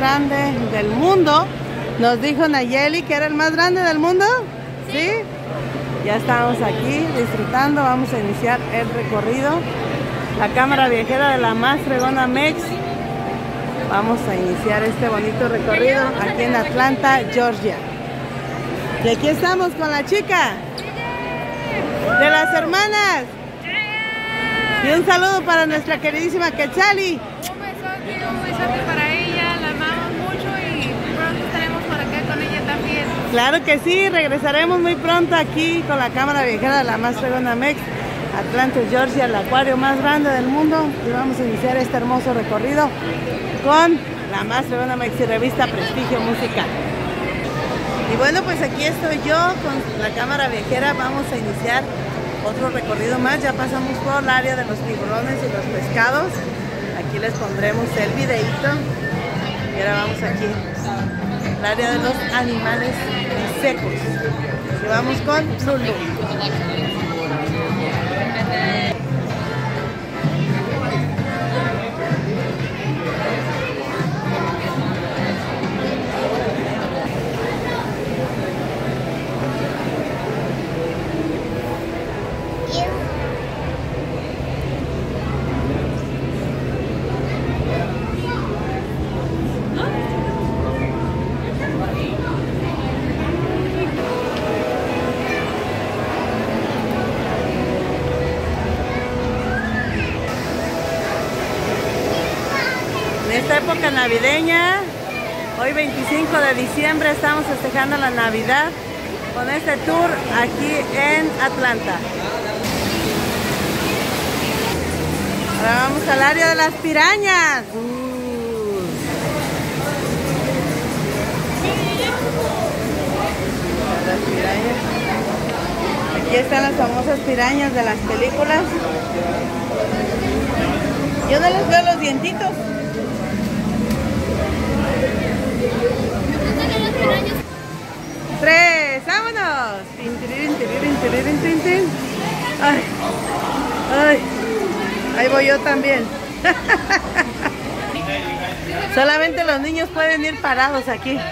grande del mundo. Nos dijo Nayeli que era el más grande del mundo. ¿Sí? Ya estamos aquí disfrutando. Vamos a iniciar el recorrido. La cámara viajera de la más fregona Mex. Vamos a iniciar este bonito recorrido aquí en Atlanta, Georgia. Y aquí estamos con la chica de las hermanas. Y un saludo para nuestra queridísima Quetzali un besote para ella, la amamos mucho y pronto estaremos por acá con ella también. Claro que sí, regresaremos muy pronto aquí con la cámara viajera de la más fregona Mex, Atlanta, Georgia, el acuario más grande del mundo. Y vamos a iniciar este hermoso recorrido con la más fregona Mex y revista Prestigio Musical. Y bueno, pues aquí estoy yo con la cámara viajera. Vamos a iniciar otro recorrido más. Ya pasamos por el área de los tiburones y los pescados. Aquí les pondremos el videito. Y ahora vamos aquí, el área de los animales secos. Y vamos con Zulu. Navideña, hoy 25 de diciembre, estamos festejando la Navidad con este tour aquí en Atlanta. Ahora vamos al área de las pirañas. Uh. Las pirañas. Aquí están las famosas pirañas de las películas. Yo no les veo los dientitos. Tres, vámonos. Ay, ay, ahí voy yo también. Solamente los niños pueden ir parados aquí.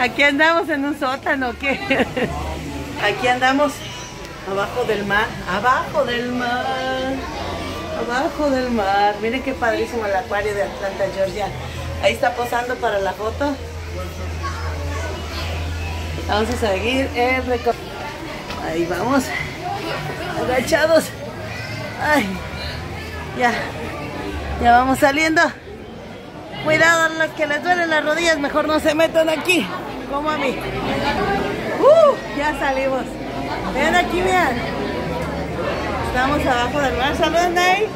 Aquí andamos en un sótano, ¿qué? Aquí andamos abajo del mar, abajo del mar, abajo del mar. Miren qué padrísimo el acuario de Atlanta, Georgia. Ahí está posando para la foto. Vamos a seguir el recorrido. Ahí vamos. Agachados. Ay. Ya. Ya vamos saliendo. Cuidado a los que les duelen las rodillas, mejor no se metan aquí. Como a mí. Uh, ya salimos. Ven aquí, vean. Estamos abajo del mar. Saluden ahí.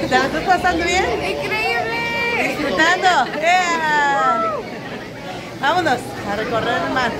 ¿Te la estás pasando bien? ¡Increíble! Disfrutando. ¡Ea! Vámonos a recorrer el mar.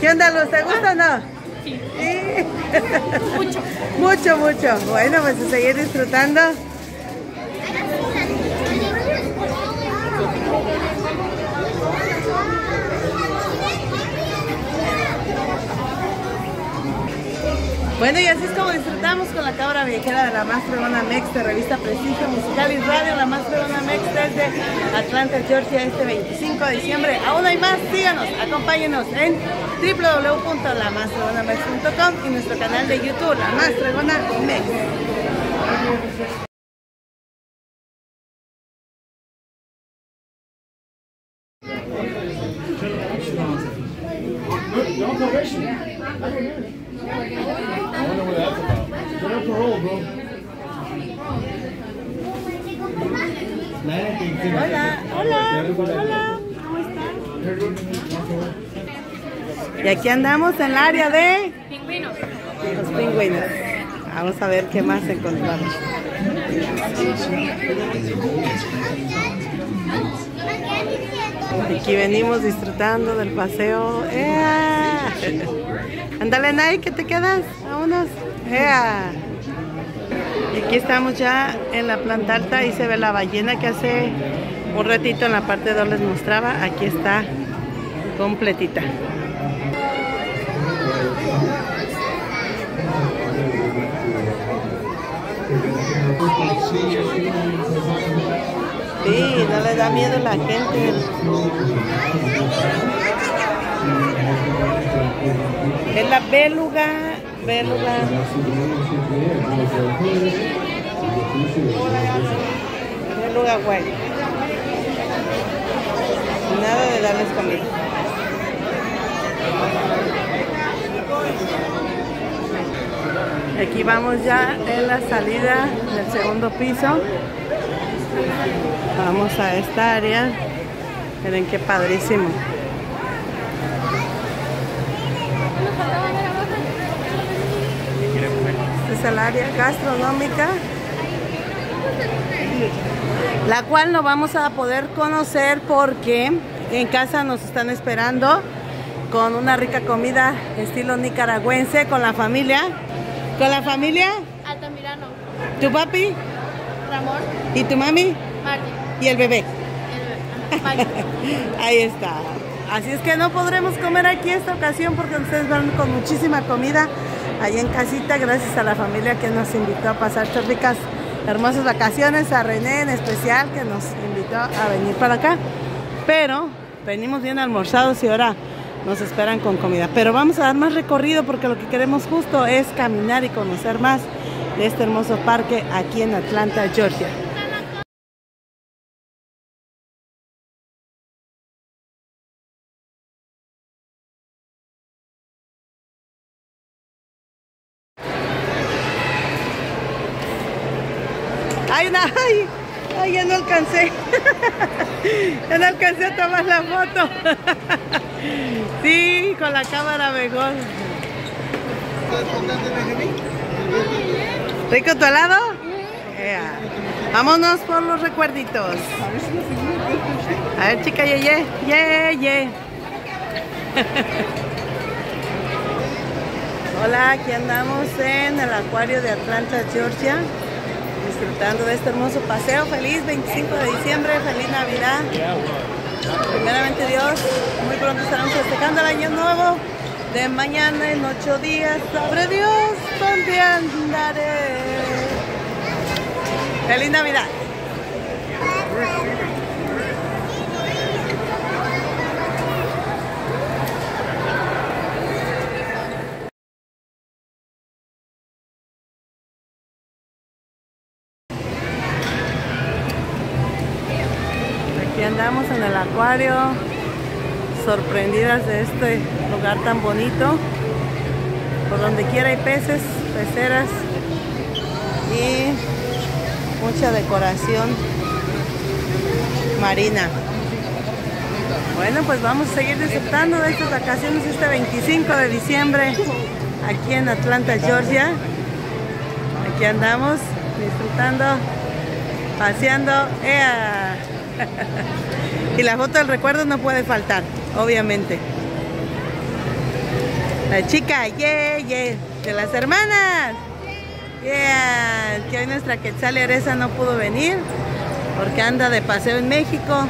¿Qué onda, Luz? ¿Te gusta o no? Sí. Sí. Mucho. mucho, mucho. Bueno, pues a seguir disfrutando. Bueno, y así es como disfrutamos con la cabra viajera de la más Mex de revista Prestigio Musical y Radio, la más Mex desde Atlanta, Georgia, este 25 de diciembre. Aún hay más, síganos, acompáñenos en www.lamasfregonamex.com y nuestro canal de YouTube, La Más Mex. That's about. Hola, hola, hola, ¿cómo? Y aquí andamos en el área de Pingüinos. los pingüinos. Vamos a ver qué más encontramos. Aquí venimos disfrutando del paseo. ¡Ea! Ándale, Nay, que te quedas. Vámonos. ¡Ea! Y aquí estamos ya en la planta alta y se ve la ballena que hace un ratito en la parte 2 les mostraba. Aquí está completita. Sí, no le da miedo a la gente. Es la beluga, beluga. Beluga guay. Nada de darles comida. Aquí vamos ya en la salida del segundo piso. Vamos a esta área. Miren qué padrísimo. Este es el área gastronómica. La cual no vamos a poder conocer porque en casa nos están esperando con una rica comida estilo nicaragüense con la familia. ¿Con la familia? Altamirano. ¿Tu papi? Ramón. ¿Y tu mami? Martín. ¿Y el bebé? El. Ahí está. Así es que no podremos comer aquí esta ocasión porque ustedes van con muchísima comida ahí en casita, gracias a la familia que nos invitó a pasar estas ricas, hermosas vacaciones, a René en especial que nos invitó a venir para acá. Pero venimos bien almorzados y ahora nos esperan con comida. Pero vamos a dar más recorrido porque lo que queremos justo es caminar y conocer más de este hermoso parque aquí en Atlanta, Georgia. Ay, no, ay, ay, ya no alcancé. ya no alcancé a tomar la foto. sí, con la cámara mejor. ¿Rico tu helado? Vámonos por los recuerditos. A ver, chica, ye, ye, ye, ye. Hola, aquí andamos en el acuario de Atlanta, Georgia, disfrutando de este hermoso paseo. Feliz 25 de diciembre, feliz Navidad. Primeramente Dios, muy pronto estaremos festejando el año nuevo. De mañana en ocho días, sabré Dios andaré. Feliz Navidad. Aquí andamos en el acuario, sorprendidas de este lugar tan bonito. Por donde quiera hay peces, peceras y mucha decoración marina. Bueno, pues vamos a seguir disfrutando de estas vacaciones este 25 de diciembre aquí en Atlanta, Georgia. Aquí andamos disfrutando, paseando. ¡Ea! y la foto del recuerdo no puede faltar, obviamente. La chica, yeah, yeah, de las hermanas. Yeah, que hoy nuestra Quetzal Areza no pudo venir porque anda de paseo en México,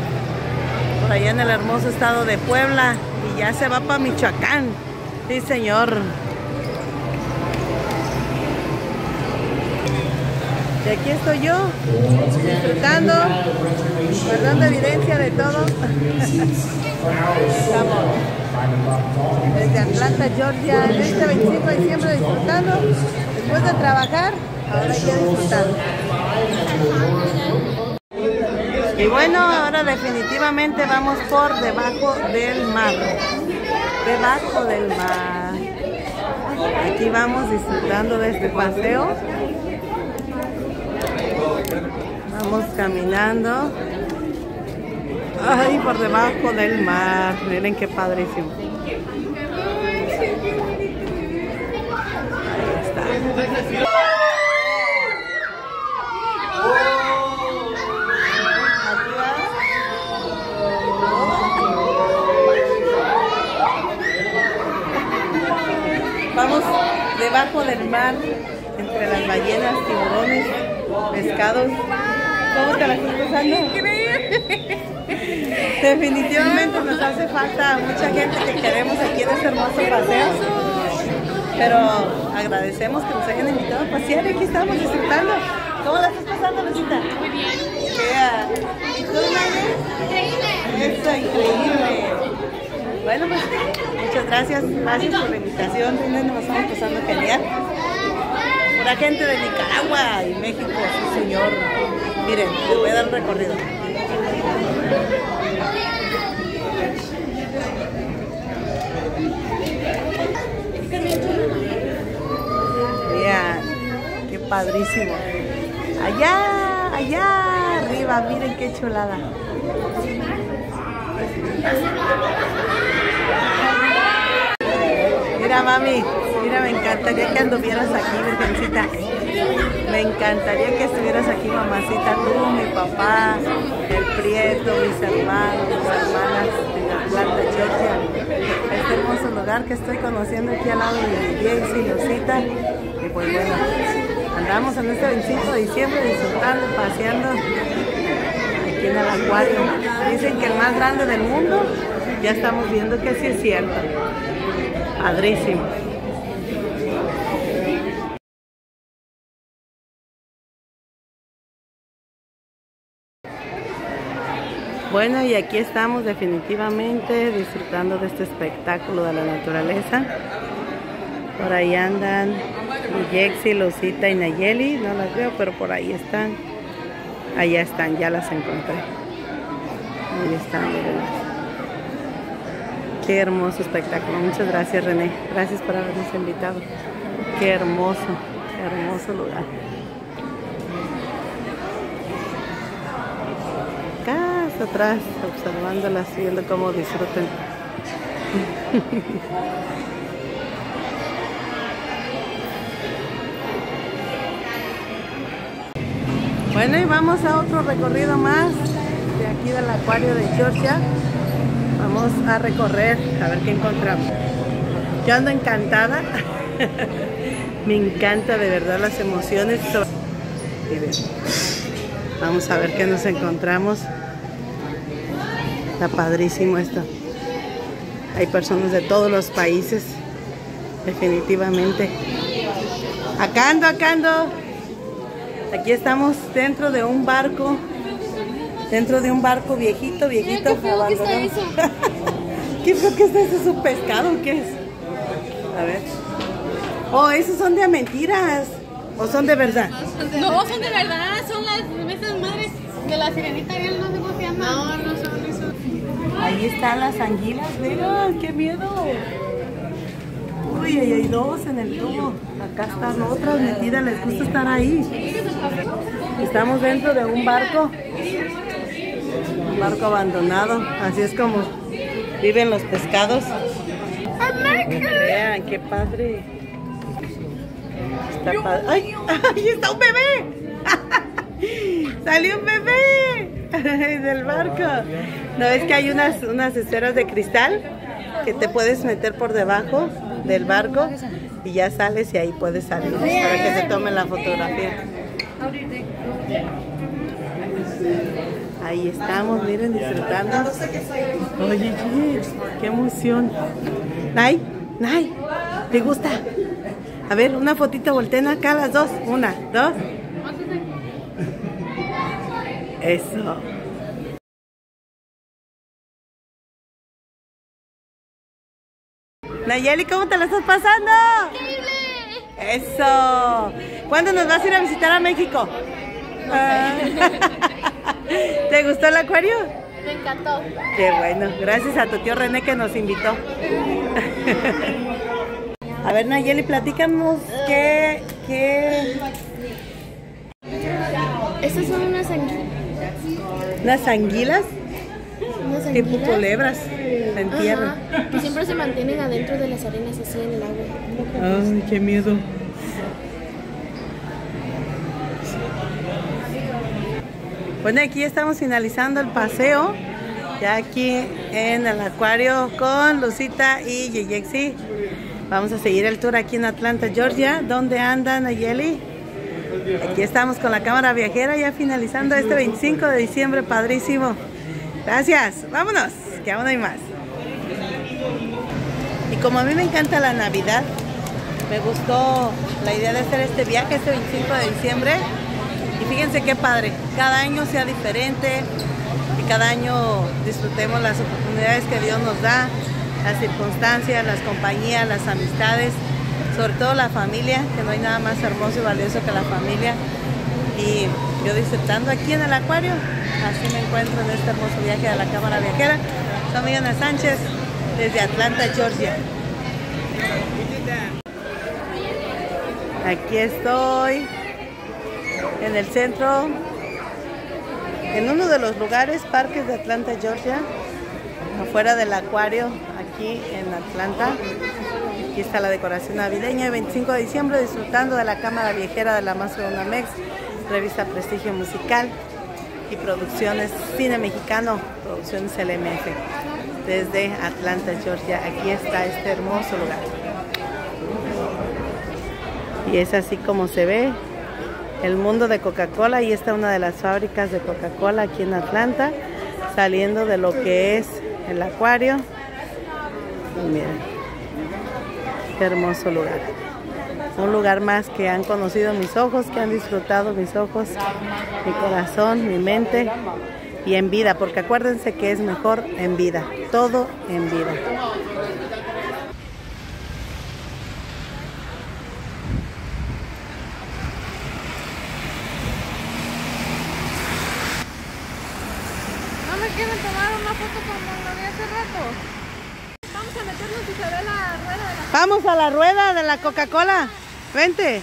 por allá en el hermoso estado de Puebla y ya se va para Michoacán. Sí, señor. Y aquí estoy yo, disfrutando, guardando evidencia de todo. Estamos desde Atlanta, Georgia, en este 25 de diciembre disfrutando. Después de trabajar, ahora hay que. Y bueno, ahora definitivamente vamos por debajo del mar. Debajo del mar. Aquí vamos disfrutando de este paseo. Vamos caminando. Ay, por debajo del mar. Miren qué padrísimo. Ahí está. Vamos debajo del mar, entre las ballenas, tiburones, pescados. ¿Cómo te la estás pasando? Definitivamente nos hace falta mucha gente que queremos aquí en este hermoso paseo. Pero agradecemos que nos hayan invitado a pasear y aquí estamos disfrutando. ¿Cómo la estás pasando, Lucita? Muy bien. Yeah. ¿Y tú? Eso, increíble. Bueno, pues muchas gracias. Gracias por la invitación. Nos estamos pasando genial. La gente de Nicaragua y México, sí, señor. Miren, les voy a dar un recorrido. Vean, qué padrísimo. Allá, allá arriba, miren qué chulada. Mira, mami, mira, me encantaría que anduvieras aquí, virgencita. Me encantaría que estuvieras aquí, mamacita, tú, mi papá, el Prieto, mis hermanos, mis hermanas de Atlanta, Georgia. Este hermoso lugar que estoy conociendo aquí al lado de James y Lucita. Y pues bueno, andamos en este 25 de diciembre disfrutando, paseando aquí en el acuario. Dicen que el más grande del mundo, ya estamos viendo que sí es cierto. Padrísimo. Bueno, y aquí estamos definitivamente disfrutando de este espectáculo de la naturaleza. Por ahí andan Yexi, Losita y Nayeli. No las veo, pero por ahí están. Allá están, ya las encontré. Ahí están. Qué hermoso espectáculo. Muchas gracias, René. Gracias por habernos invitado. Qué hermoso, qué hermoso lugar. Atrás, observándolas, viendo cómo disfrutan. Bueno, y vamos a otro recorrido más de aquí del acuario de Georgia. Vamos a recorrer a ver qué encontramos. Yo ando encantada. Me encanta de verdad las emociones. Vamos a ver qué nos encontramos. Está padrísimo esto. Hay personas de todos los países. Definitivamente. Acá ando, acá ando. Aquí estamos dentro de un barco. Dentro de un barco viejito, viejito. Mira, qué feo que está abandonado. eso. ¿Qué feo que está eso? ¿Es un pescado o qué es? A ver. Oh, esos son de mentiras. ¿O son de verdad? No, son de verdad, son las esas madres de la sirenita no sé cómo se llama. No, no. Ahí están las anguilas, vean, qué miedo. Uy, ahí hay dos en el tubo. Acá están otras metidas, les gusta estar ahí. Estamos dentro de un barco. Un barco abandonado. Así es como viven los pescados. Vean, qué padre. Está padre. ¡Ay! ¡Ahí está un bebé! ¡Salió un bebé! Del barco. ¿No ves que hay unas, unas esferas de cristal que te puedes meter por debajo del barco y ya sales y ahí puedes salir para que se tome la fotografía. Ahí estamos, miren, disfrutando. Oye, qué emoción. Nay, Nay, ¿te gusta? A ver, una fotito, volteen acá las dos. Una, dos. Eso. Nayeli, ¿cómo te la estás pasando? Eso. ¿Cuándo nos vas a ir a visitar a México? Ah. ¿Te gustó el acuario? Me encantó. Qué bueno. Gracias a tu tío René que nos invitó. A ver, Nayeli, platícanos qué, qué... Estas son unas anguilas. ¿Unas anguilas? Unas Tipo anguilas. culebras en tierra. Que siempre se mantienen adentro de las arenas así en el agua. Ay, qué miedo. Bueno, aquí estamos finalizando el paseo. Ya aquí en el acuario con Lucita y Yeyexi. Vamos a seguir el tour aquí en Atlanta, Georgia. ¿Dónde anda Nayeli? Aquí estamos con la cámara viajera ya finalizando este 25 de diciembre. Padrísimo. Gracias. Vámonos, que aún hay más. Y como a mí me encanta la Navidad, me gustó la idea de hacer este viaje este 25 de diciembre. Y fíjense qué padre, cada año sea diferente y cada año disfrutemos las oportunidades que Dios nos da, las circunstancias, las compañías, las amistades, sobre todo la familia, que no hay nada más hermoso y valioso que la familia. Y yo disfrutando aquí en el acuario, así me encuentro en este hermoso viaje de la Cámara Viajera. Soy Miriam Sánchez desde Atlanta, Georgia. Aquí estoy en el centro, en uno de los lugares, parques de Atlanta, Georgia, afuera del acuario, aquí en Atlanta. Aquí está la decoración navideña, el 25 de diciembre, disfrutando de la cámara viajera de la más Mex, revista Prestigio Musical y producciones Cine Mexicano, producciones LMF, desde Atlanta, Georgia. Aquí está este hermoso lugar. Y es así como se ve el mundo de Coca-Cola. Y está una de las fábricas de Coca-Cola aquí en Atlanta, saliendo de lo que es el acuario. Miren, hermoso lugar. Un lugar más que han conocido mis ojos, que han disfrutado mis ojos, mi corazón, mi mente y en vida, porque acuérdense que es mejor en vida, todo en vida. ¿No me quieren tomar una foto como lo de hace rato? Vamos a meternos y se ve la rueda de la... Vamos a la rueda de la Coca-Cola. Vente.